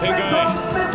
展開